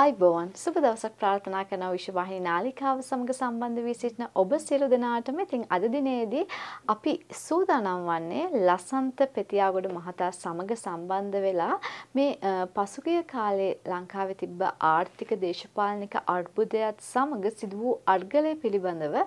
අයිබෝවන් සුබ දවසක් ප්‍රාර්ථනා කරන විශ්වවාහිනී නාලිකාව සමග සම්බන්ධ වී සිටින ඔබ සියලු දෙනාටම ඉතින් අද දිනේදී අපි සූදානම් වන්නේ ලසන්ත පෙතියාගොඩ මහතා සමග සම්බන්ධ වෙලා මේ පසුගිය කාලේ ලංකාවේ තිබ්බ ආර්ථික දේශපාලනික අර්බුදයත් සමග සිදු වූ අර්ගලය පිළිබඳව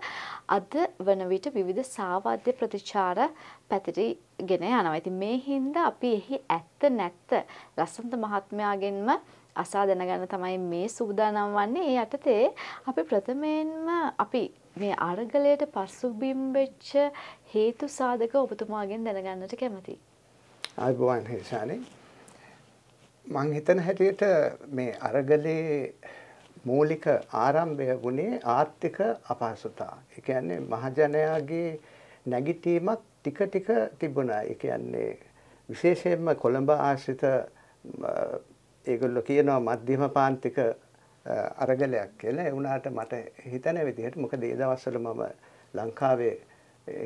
අද වන විට විවිධ සාවාද්‍ය ප්‍රතිචාර පැතිරිගෙන යනවා. ඉතින් මේ හින්දා අපි එහි ඇත්ත නැත්ත ලසන්ත මහත්මයාගෙන්ම අසා දැනගන්න තමයි මේ සූදානම් වන්නේ. ඒ යටතේ අපි ප්‍රථමයෙන්ම අපි මේ අරගලයට පසුබිම් වෙච්ච හේතු සාධක ඔබතුමාගෙන් දැනගන්නට කැමතියි. ආයුබෝවන් හිසානේ. මං හිතන හැටියට මේ අරගලේ මූලික ආරම්භය වුණේ ආර්ථික අපහසුතා. ඒ කියන්නේ මහජනයාගේ නැගිටීමක් ටික ටික තිබුණා. ඒ කියන්නේ විශේෂයෙන්ම කොළඹ ආශ්‍රිත ඒගොල්ලෝ කියනවා මධ්‍යම පාන්තික අරගලයක් කියලා. ඒ වුණාට මට හිතන විදිහට මොකද ඒ දවස්වල මම ලංකාවේ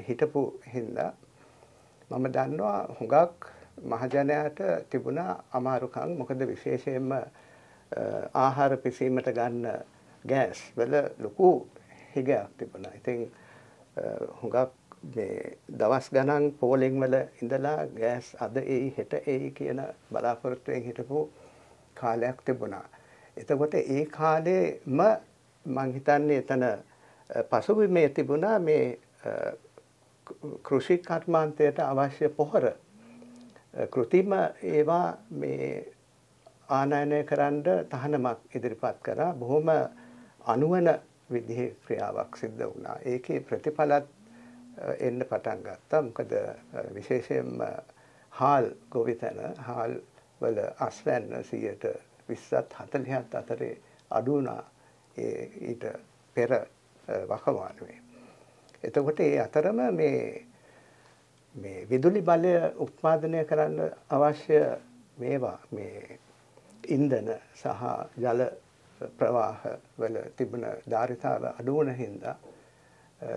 හිටපු හින්දා මම දන්නවා හුඟක් මහජනයාට තිබුණා අමාරුකම්. මොකද විශේෂයෙන්ම ආහාර පිසීමට ගන්න ගෑස් වල ලොකු හිගයක් තිබුණා. ඉතින් හුඟක් මේ දවස් ගණන් පෝලිං වල ඉඳලා ගෑස් අද එයි හෙට එයි කියන බලාපොරොත්තුවෙන් හිටපු කාලයක් තිබුණා. එතකොට ඒ කාලෙම මං හිතන්නේ එතන පසුබිමේ තිබුණා මේ කෘෂි කර්මාන්තයට අවශ්‍ය පොහොර කෘතිම ඒවා මේ ආනයනය කරන්න තහනමක් ඉදිරිපත් කරා බොහොම අනුවන විදිහේ ක්‍රියාවක් සිද්ධ වුණා. ඒකේ ප්‍රතිඵලත් එන්න පටන් ගත්තා. මොකද විශේෂයෙන්ම හාල් ගොවිතැන හාල් වල අස්වැන්න 100ට 20ත් 40ත් අතරේ අඩු වුණා ඒ ඊට පෙර වකවානුවේ. එතකොට ඒ අතරම මේ මේ විදුලි බලය උත්පාදනය කරන්න අවශ්‍ය මේවා මේ ඉන්ධන සහ ජල ප්‍රවාහ වල තිබුණ ධාරිතාව අඩු වුණ හින්දා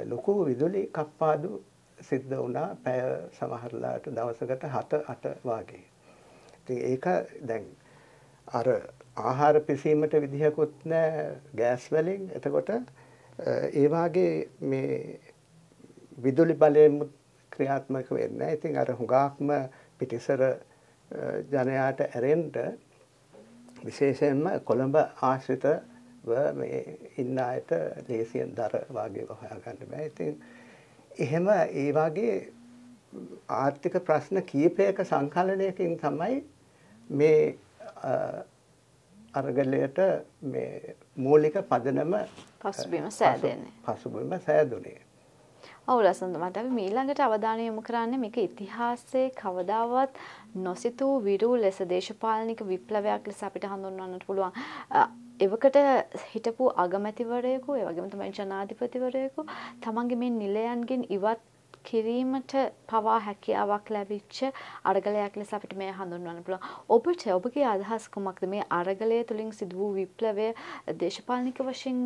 ලොකු විදුලි කප්පාදු සිද්ධ වුණා පැය සමහරලාට දවසකට 7 8 වාගේ. ඉතින් ඒක දැන් අර ආහාර පිසීමට විදිහකුත් නැහැ ගෑස් වලින්. එතකොට ඒ වාගේ මේ විදුලි බලයෙන් ක්‍රියාත්මක වෙන්නේ. ඉතින් අර හුඟක්ම පිටිසර ජනයාට ඇරෙන්න විශේෂයෙන්ම කොළඹ ආශ්‍රිතව මේ ඉන්න අයට ලේසියෙන් දර වාගේ හොයාගන්න බෑ. ඉතින් එහෙම ඒ වාගේ ආර්ථික ප්‍රශ්න කීපයක සංකලනයකින් තමයි මේ අරගලයට මේ මූලික පදනම පසුබිම සෑදෙන්නේ. පසුබිම සෑදුනේ. ඔව් ලසන්ත මට අපි මීළඟට අවධානය යොමු කරන්නේ මේක ඉතිහාසයේ කවදාවත් නොසිතූ විරූ ලෙස දේශපාලනික විප්ලවයක් ලෙස අපිට හඳුන්වන්නට පුළුවන්. එවකට හිටපු අගමැතිවරයෙකු ඒ වගේම තමයි ජනාධිපතිවරයෙකු තමන්ගේ මේ නිලයන්ගෙන් ඉවත් කිරීමට පවා හැකියාවක් ලැබිච්ච අරගලයක් ලෙස අපිට මේ හඳුන්වන්න පුළුවන්. ඔබට ඔබගේ අදහස් කුමක්ද මේ අරගලය තුලින් සිදු වූ විප්ලවය දේශපාලනික වශයෙන්ම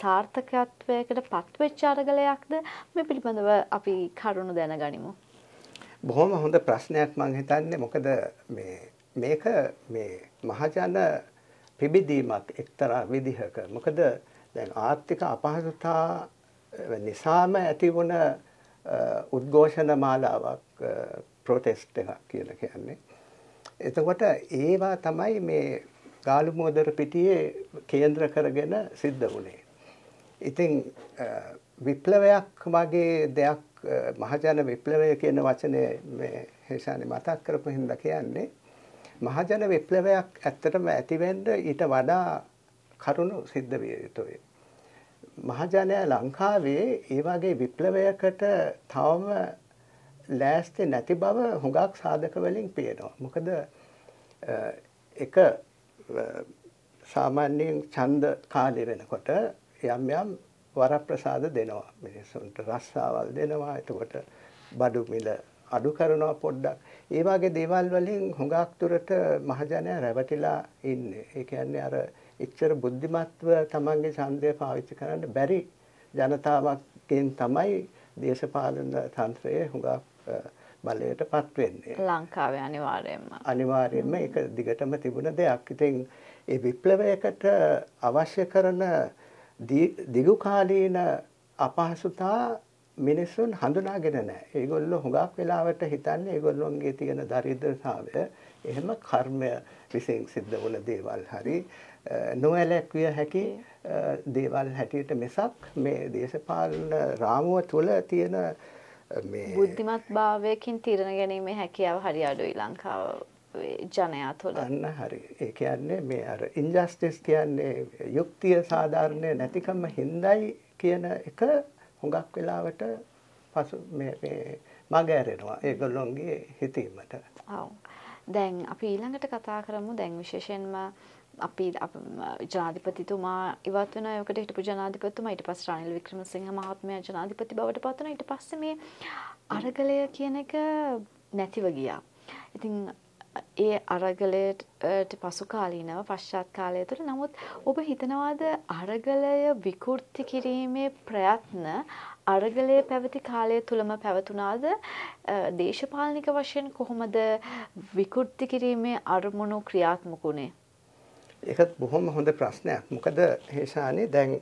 සාර්ථකත්වයකට පත්වෙච්ච අරගලයක්ද මේ පිළිබඳව අපි කරුණු දැනගනිමු. බොහොම හොඳ ප්‍රශ්නයක් මම හිතන්නේ මොකද මේ මේක මේ මහජන පිබිදීමක් එක්තරා විදිහක. මොකද දැන් ආර්ථික අපහසුතා නිසාම ඇති වුණ උද්ඝෝෂණ මාලාවක් ප්‍රොටෙස්ට් එකක් කියලා කියන්නේ. එතකොට ඒවා තමයි මේ ගාලු මෝදර පිටියේ කේන්ද්‍ර කරගෙන සිද්ධ වුණේ. ඉතින් විප්ලවයක් වගේ දෙයක් මහජන විප්ලවය කියන වචනේ මේ හේෂානේ මතක් කරපු හින්දා කියන්නේ මහජන විප්ලවයක් ඇත්තටම ඇතිවෙන්න ඊට වඩා කරුණු සිද්ධ විය යුතුයි. මහජනයා ලංකාවේ ඒ වගේ විප්ලවයකට තවම ලෑස්ති නැති බව හුඟක් සාධක වලින් පේනවා. මොකද එක සාමාන්‍යයෙන් ඡන්ද කාලය වෙනකොට යම් යම් වරප්‍රසාද දෙනවා. මිනිස්සුන්ට රස්සාවල් දෙනවා. එතකොට බඩු මිල අඩු කරනවා පොඩ්ඩක්. ඒ වගේ දේවල් වලින් හුඟක් දුරට මහජනයා රැවටිලා ඉන්නේ. ඒ කියන්නේ අර එච්චර බුද්ධිමත්ව තමන්ගේ ඡන්දය පාවිච්චි කරන්න බැරි ජනතාවක්ගෙන් තමයි දේශපාලන තන්ත්‍රයේ හුඟක් බලයට පත් වෙන්නේ. ලංකාවේ අනිවාර්යයෙන්ම. අනිවාර්යයෙන්ම ඒක දිගටම තිබුණ දෙයක්. ඉතින් ඒ විප්ලවයකට අවශ්‍ය කරන දිගුකාලීන අපහසුතා මිනිස්සුන් හඳුනාගෙන නැහැ. ඒගොල්ලෝ හුඟක් වෙලාවට හිතන්නේ ඒගොල්ලොන්ගේ තියෙන දරිද්‍රතාවය එහෙම කර්මය විසින් සිද්ධ වුණ දේවල් හරි නොඇලැක්විය හැකි දේවල් හැටියට මිසක් මේ දේශපාලන රාමුව තුළ තියෙන බුද්ධිමත් භාවයකින් තීරණ ගැනීමේ හැකියාව හරි අඩුයි ලංකාව ජනයා තුළ. අන්න හරි. ඒ කියන්නේ මේ අර ඉන්ජස්ටිස් කියන්නේ යුක්තිය සාධාරණය නැතිකම හින්දායි කියන එක හුඟක් වෙලාවට පසු මේ මග ඇරෙනවා ඒගොල්ලොන්ගේ හිතීමට. ඔව්. දැන් අපි ඊළඟට කතා කරමු දැන් විශේෂයෙන්ම අපි ජනාධිපතිතුමා ඉවත් වෙන යකට හිටපු ජනාධිපතිතුමා ඊට පස්සේ රනිල් වික්‍රමසිංහ මහත්මයා ජනාධිපති බවට පත් වුණා. ඊට පස්සේ මේ අරගලය කියන එක නැතිව ගියා. ඉතින් ඒ අරගලයට පසු කාලීනව පශ්චාත් කාලය තුළ නමුත් ඔබ හිතනවාද අරගලය විකෘති කිරීමේ ප්‍රයත්න අරගලය පැවති කාලය තුළම පැවතුනාද දේශපාලනික වශයෙන් කොහොමද විකෘති කිරීමේ අරමුණු ක්‍රියාත්මක වුණේ? ඒකත් බොහොම හොඳ ප්‍රශ්නයක් මොකද හේෂානේ දැන්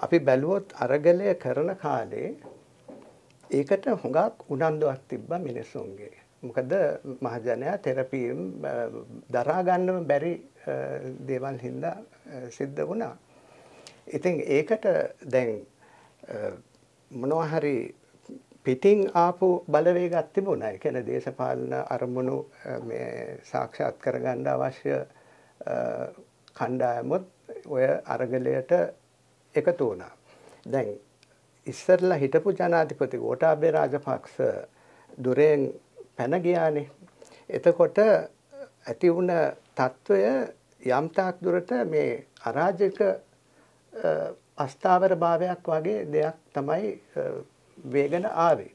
අපි බැලුවොත් අරගලය කරන කාලේ ඒකට හුඟක් උනන්දුවක් තිබ්බ මිනිස්සුන්ගේ මොකද මහජනයා තෙරපීම් දරා ගන්නම බැරි දේවල් හින්දා සිද්ධ වුණා. ඉතින් ඒකට දැන් මොනවා හරි පිටින් ආපු බලවේගයක් තිබුණා. ඒ කියන්නේ දේශපාලන අරමුණු මේ සාක්ෂාත් කරගන්න අවශ්‍ය කණ්ඩායමුත් ඔය අරගලයට එකතු වුණා. දැන් ඉස්සරලා හිටපු ජනාධිපති ගෝටාබේ රාජපක්ෂ දුරෙන් පැනගියානේ. එතකොට ඇති වුණ තත්ත්වය යම්තාක් දුරට මේ අරාජක අස්ථාවර භාවයක් වගේ දෙයක් තමයි වේගන ආවේ.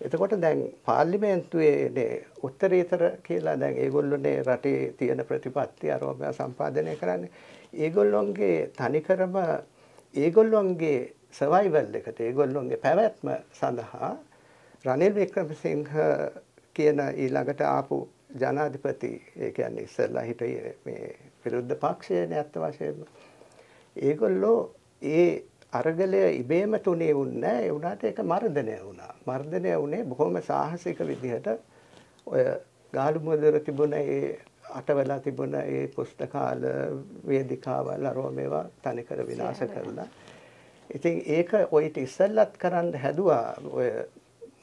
එතකොට දැන් පාර්ලිමේන්තුවේ උත්තරීතර කියලා දැන් ඒගොල්ලෝනේ රටේ තියෙන ප්‍රතිපත්ති අරෝපය සම්පාදනය කරන්නේ. ඒගොල්ලොන්ගේ තනිකරම ඒගොල්ලොන්ගේ සර්වයිවල් එකට ඒගොල්ලොන්ගේ පැවැත්ම සඳහා රනිල් වික්‍රමසිංහ කියන ඊළඟට ආපු ජනාධිපති ඒ කියන්නේ ඉස්සෙල්ලා හිටියේ මේ විරුද්ධ පක්ෂයනේ අත්ත වශයෙන්ම. ඒගොල්ලෝ ඒ අරගලය ඉබේම තුනේ වුණේ ඒ වුණාට ඒක මර්ධනය වුණා. මර්ධනය වුණේ බොහොම සාහසික විදිහට ඔය ගාලු මුදර තිබුණ ඒ අටවලා තිබුණ ඒ පුස්තකාල වේදිකාවල් අරෝ මේවා තනිකර විනාශ කරලා. ඉතින් ඒක ඔයිට ඉස්සෙල්ලත් කරන්න හැදුවා ඔය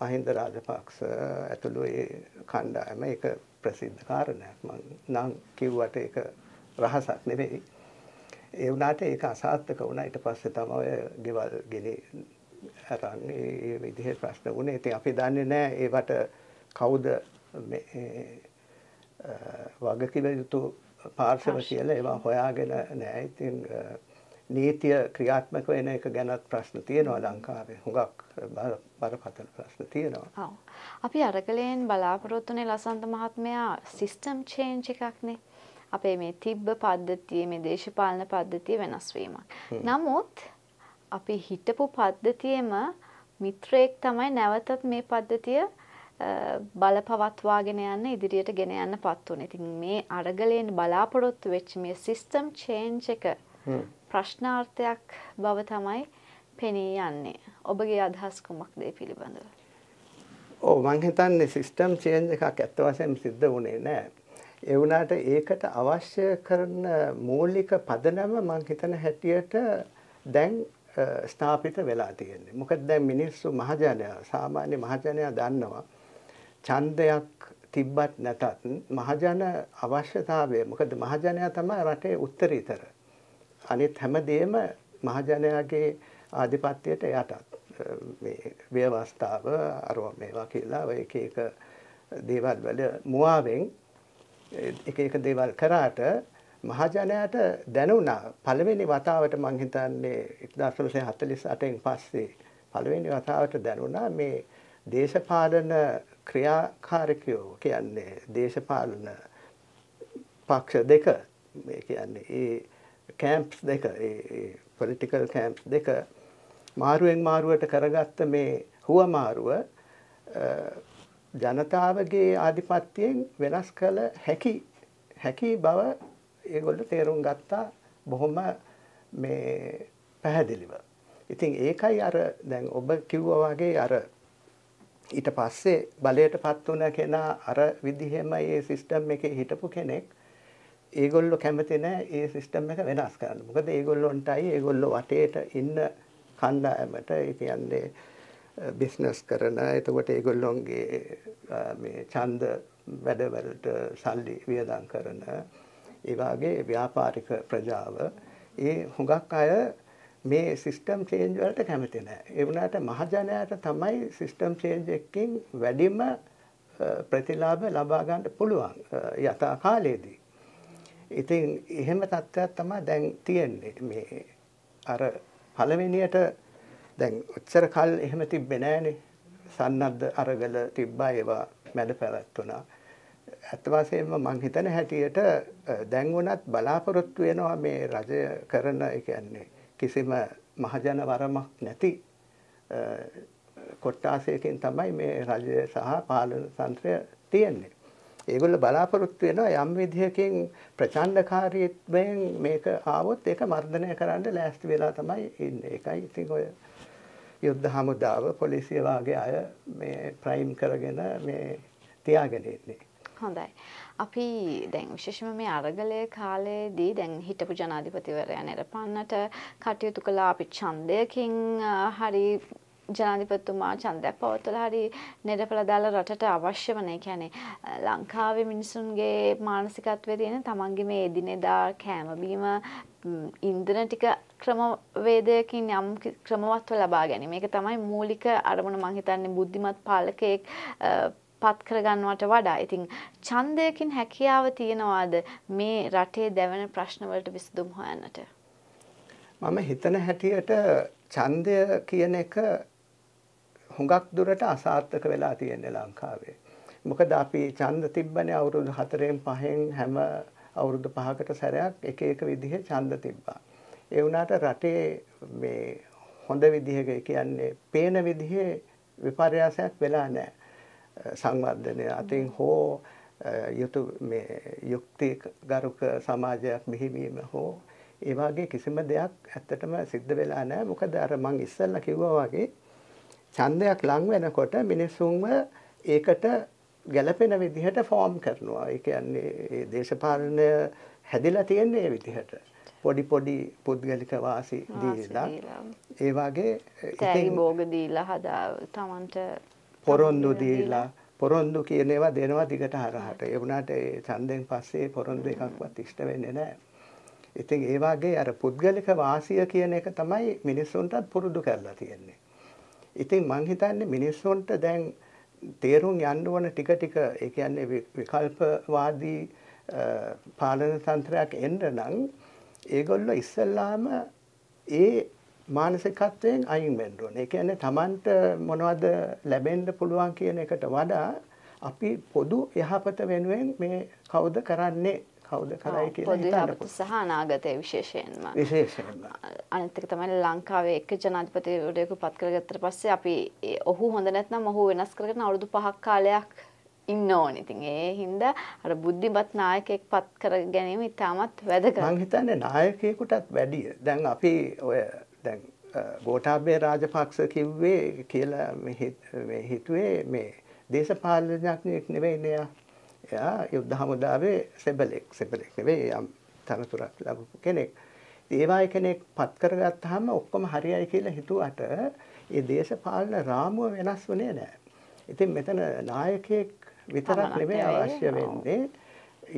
මහින්ද රාජපක්ෂ ඇතුළු ඒ කණ්ඩායම ඒක ප්‍රසිද්ධ කාරණයක් මං නම් කිව්වට ඒක රහසක් නෙවෙයි. ඒ වුණාට ඒක අසාර්ථක වුණා ඊට පස්සේ තමයි ගෙවල් ගෙනි අරන් ඒ විදිහේ ප්‍රශ්න වුණේ. ඉතින් අපි දන්නේ නැහැ ඒවට කවුද මේ වගකිව යුතු පාර්ශව කියලා ඒවා හොයාගෙන නැහැ. ඉතින් නීතිය ක්‍රියාත්මක වෙන එක ගැනත් ප්‍රශ්න තියෙනවා ලංකාවේ. හුඟක් බරපතල ප්‍රශ්න තියෙනවා. අපි අරගලයෙන් බලාපොරොත්තුනේ ලසන්ත මහත්මයා සිස්ටම් චේන්ජ් එකක්නේ. අපේ මේ තිබ්බ පද්ධතිය මේ දේශපාලන පද්ධතිය වෙනස් වීමක්. නමුත් අපි හිටපු පද්ධතියෙම මිත්‍රයෙක් තමයි නැවතත් මේ පද්ධතිය බලපවත්වාගෙන යන්න ඉදිරියට ගෙන යන්න පත් වුනේ. ඉතින් මේ අරගලයෙන් බලාපොරොත්තු වෙච්ච මේ සිස්ටම් චේන්ජ් එක ප්‍රශ්නාර්ථයක් බව තමයි පෙනී යන්නේ. ඔබගේ අදහස් කුමක්ද ඒ පිළිබඳව? ඔව් මං හිතන්නේ සිස්ටම් චේන්ජ් එකක් ඇත්ත වශයෙන්ම සිද්ධ වුණේ නැහැ. ඒ වුණාට ඒකට අවශ්‍ය කරන මූලික පදනම මං හිතන හැටියට දැන් ස්ථාපිත වෙලා තියෙන්නේ. මොකද දැන් මිනිස්සු මහජනයා සාමාන්‍ය මහජනයා දන්නවා ඡන්දයක් තිබ්බත් නැතත් මහජන අවශ්‍යතාවය මොකද මහජනයා තමයි රටේ උත්තරීතර. අනිත් හැමදේම මහජනයාගේ ආධිපත්‍යයට යටත් මේ ව්‍යවස්ථාව අරව මේවා කියලා ඔය එක එක දේවල් වල මුවාවෙන් එක එක දේවල් කරාට මහජනයාට දැනුණා. පළවෙනි වතාවට මං හිතන්නේ 1948න් පස්සේ පළවෙනි වතාවට දැනුණා මේ දේශපාලන ක්‍රියාකාරකයෝ කියන්නේ දේශපාලන පක්ෂ දෙක. මේ කියන්නේ ඒ කැම්ප්ස් දෙක ඒ පොලිටිකල් කැම්ප්ස් දෙක. මාරුවෙන් මාරුවට කරගත්ත මේ හුවමාරුව ජනතාවගේ ආධිපත්‍යයෙන් වෙනස් කළ හැකි හැකි බව ඒගොල්ලෝ තේරුම් ගත්තා බොහොම මේ පැහැදිලිව. ඉතින් ඒකයි අර දැන් ඔබ කිව්වා වගේ අර ඊට පස්සේ බලයටපත් වුණ කෙනා අර විදිහෙම ඒ සිස්ටම් එකේ හිටපු කෙනෙක් ඒගොල්ලෝ කැමති නැහැ ඒ සිස්ටම් එක වෙනස් කරන්න. මොකද ඒගොල්ලොන්ටයි ඒගොල්ලෝ වටේට ඉන්න කණ්ඩායමට ඒ කියන්නේ බිස්නස් කරන එතකොට ඒගොල්ලොන්ගේ මේ ඡන්ද වැඩවලට සල්ලි වියදම් කරන ඒ වගේ ව්‍යාපාරික ප්‍රජාව ඒ හුඟක් අය මේ සිස්ටම් චේන්ජ් වලට කැමති නැහැ. ඒ වුණාට මහජනයාට තමයි සිස්ටම් චේන්ජ් එකකින් වැඩිම ප්‍රතිලාභ ලබා ගන්න පුළුවන් යථා කාලයේදී. ඉතින් එහෙම තත්ත්වයක් තමයි දැන් තියෙන්නේ. මේ අර පළවෙනියට දැන් ඔච්චර කල් එහෙම තිබ්බේ නෑනේ. සන්නද්ධ අරගල තිබ්බා ඒවා මැඩ පැවැත්වුණා. ඇත්ත වශයෙන්ම මං හිතන හැටියට දැන් වුණත් බලාපොරොත්තු වෙනවා මේ රජය කරන ඒ කියන්නේ කිසිම මහජන වරමක් නැති කොට්ටාසයකින් තමයි මේ රජය සහ පාලන තන්ත්‍රය තියෙන්නේ. ඒගොල්ල බලාපොරොත්තු වෙනවා යම් විදිහකින් ප්‍රචණ්ඩකාරීත්වයෙන් මේක ආවොත් ඒක මර්ධනය කරන්න ලෑස්ති වෙලා තමයි ඉන්නේ. ඒකයි ඉතින් ඔය යුද්ධ හමුදාව පොලිසිය වාගේ අය මේ ප්‍රයිම් කරගෙන මේ තියාගෙන ඉන්නේ. හොඳයි. අපි දැන් විශේෂම මේ අරගලය කාලයේදී දැන් හිටපු ජනාධිපතිවරයා නිරපන්නට කටයුතු කළා අපි ඡන්දයකින් හරි ජනාධිපතිතුමා ඡන්දයක් පවත්වලා හරි නිරපල දාලා රටට අවශ්‍ය වන ඒ කියන්නේ ලංකාවේ මිනිසුන්ගේ මානසිකත්වයේ තියෙන තමන්ගේ මේ එදිනෙදා කෑම බීම ඉන්ධන ටික ක්‍රමවේදයකින් යම් ක්‍රමවත්ව ලබා ගැනීම. මේක තමයි මූලික අරමුණ මම හිතන්නේ බුද්ධිමත් පාලකයෙක් පත් කරගන්නවට වඩා. ඉතින් ඡන්දයකින් හැකියාව තියනවාද මේ රටේ දැවෙන ප්‍රශ්න වලට විසඳුම් හොයන්නට? මම හිතන හැටියට ඡන්දය කියන එක හුඟක් දුරට අසාර්ථක වෙලා තියෙන්නේ ලංකාවේ. මොකද අපි ඡන්ද තිබ්බනේ අවුරුදු 4න් 5න් හැම අවුරුදු 5කට සැරයක් එක එක විදිහේ ඡන්ද තිබ්බා. ඒ වුණාට රටේ මේ හොඳ විදිහක කියන්නේ පේන විදිහේ විපර්යාසයක් වෙලා නැහැ. සංවර්ධනය අතින් හෝ යුතු මේ යුක්ති ගරුක සමාජයක් බිහිවීම හෝ ඒ වගේ කිසිම දෙයක් ඇත්තටම සිද්ධ වෙලා නැහැ. මොකද අර මං ඉස්සෙල්ලා කිව්වා වගේ ඡන්දයක් ලං වෙනකොට මිනිස්සුන්ව ඒකට ගැළපෙන විදිහට ෆෝම් කරනවා. ඒ කියන්නේ ඒ දේශපාලනය හැදිලා තියෙන්නේ ඒ විදිහට. පොඩි පොඩි පුද්ගලික වාසි දීලා ඒ වගේ ඉතින් භෝග දීලා හදා තමන්ට පොරොන්දු දීලා පොරොන්දු කියන ඒවා දෙනවා දිගට හරහට. ඒ වුණාට ඒ ඡන්දෙන් පස්සේ පොරොන්දු එකක්වත් ඉෂ්ට වෙන්නේ නැහැ. ඉතින් ඒ වගේ අර පුද්ගලික වාසිය කියන එක තමයි මිනිස්සුන්ටත් පුරුදු කරලා තියෙන්නේ. ඉතින් මං හිතන්නේ මිනිස්සුන්ට දැන් තේරුම් යන්න ඕන ටික ටික ඒ කියන්නේ විකල්පවාදී පාලන තන්ත්‍රයක් එන්න නම් ඒගොල්ලෝ ඉස්සල්ලාම ඒ මානසිකත්වයෙන් අයින් වෙන්න ඕනේ. ඒ කියන්නේ Tamanට මොනවද ලැබෙන්න පුළුවන් කියන එකට වඩා අපි පොදු යහපත වෙනුවෙන් මේ කවුද කරන්නේ කවුද කරයි කියලා හිතන්න පොදු සහ අනාගතයේ විශේෂයෙන්ම. විශේෂයෙන්ම. අනිත් එක තමයි ලංකාවේ එක ජනාධිපතිවරයෙකු පත් කරගත්තට පස්සේ අපි ඔහු හොඳ නැත්නම් ඔහු වෙනස් කරගෙන අවුරුදු 5ක් කාලයක් ඉන්න ඕනේ. ඉතින් ඒ හින්දා අර බුද්ධිමත් නායකයෙක් පත් කර ගැනීම ඉතාමත් වැදගත්. මම හිතන්නේ නායකයෙකුටත් වැඩිය. දැන් අපි ඔය දැන් ගෝඨාභය රාජපක්ෂ කිව්වේ කියලා මේ හිතුවේ මේ දේශපාලනඥයෙක් නෙවෙයිනේ එයා යුද්ධ හමුදාවේ සෙබලෙක් සෙබලෙක් නෙවෙයි යම් තනතුරක් ලැබපු කෙනෙක්. ඒ වගේ කෙනෙක් පත් කරගත්තාම ඔක්කොම හරියයි කියලා හිතුවට ඒ දේශපාලන රාමුව වෙනස් වුණේ නැහැ. ඉතින් මෙතන නායකයෙක් විතරක් නෙවෙයි අවශ්‍ය වෙන්නේ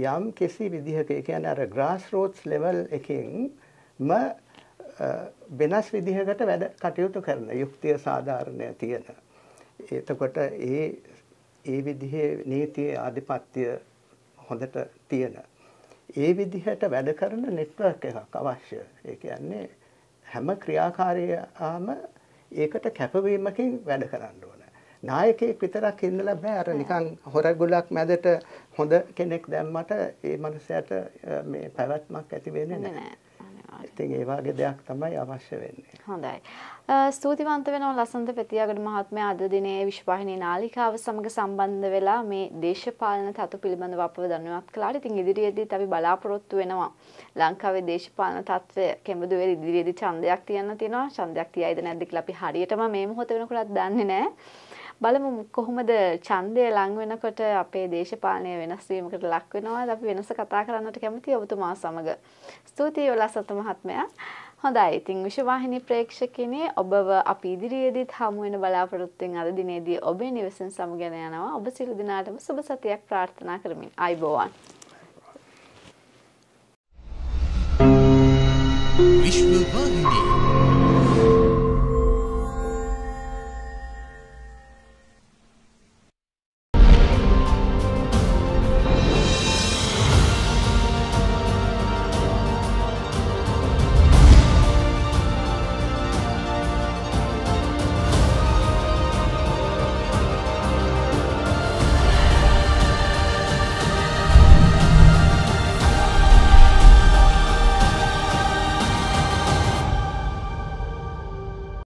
යම් කිසි විදිහක ඒ කියන්නේ අර ග්‍රාස් රූට්ස් ලෙවල් එකකින්ම වෙනස් විදිහකට වැඩ කටයුතු කරන යුක්තිය සාධාරණය තියෙන. එතකොට ඒ ඒ විදිහේ නීතියේ ආධිපත්‍ය හොඳට තියෙන. ඒ විදිහට වැඩ කරන නෙට්වර්ක් එකක් අවශ්‍ය. ඒ කියන්නේ හැම ක්‍රියාකාරියාම ඒකට කැපවීමකින් වැඩ කරන්න ඕන. නායකයෙක් විතරක් ඉන්නලා බෑ අර නිකන් හොරගුලක් මැදට හොඳ කෙනෙක් දැම්මට ඒ මනුස්සයාට මේ පැවැත්මක් ඇති වෙන්නේ නැහැ. ඉතින් ඒ වගේ දෙයක් තමයි අවශ්‍ය වෙන්නේ. හොඳයි. ස්තුතිවන්ත වෙනවා ලසන්ත පෙතියාගොඩ මහත්මයා අද දිනේ විශ්වවාහිනී නාලිකාව සමග සම්බන්ධ වෙලා මේ දේශපාලන තතු පිළිබඳව අපව දැනුවත් කළාට ඉතින් ඉදිරියේදීත් අපි බලාපොරොත්තු වෙනවා ලංකාවේ දේශපාලන තත්ත්වය කෙඹදු වෙයි ඉදිරියේදී ඡන්දයක් තියන්න තියෙනවා ඡන්දයක් තියයිද නැද්ද කියලා අපි හරියටම මේ මොහොත වෙනකොටත් දන්නේ නැහැ. බලමු කොහොමද ඡන්දය ලං වෙනකොට අපේ දේශපාලනය වෙනස් වීමකට ලක් වෙනවද අපි වෙනස කතා කරන්නට කැමතියි ඔබතුමා සමග. ස්තුතියි ලසන්ත මහත්මයා. හොඳයි ඉතින් විශ්වවාහිනී ප්‍රේක්ෂකිනේ ඔබව අපි ඉදිරියේදීත් හමු වෙන බලාපොරොත්තුෙන් අද දිනේදී ඔබේ නිවසෙන් සමුගෙන යනවා ඔබ සියලු දිනාටම සුබ සතියක් ප්‍රාර්ථනා කරමින් අයිබෝවන් විශ්වවාහිනී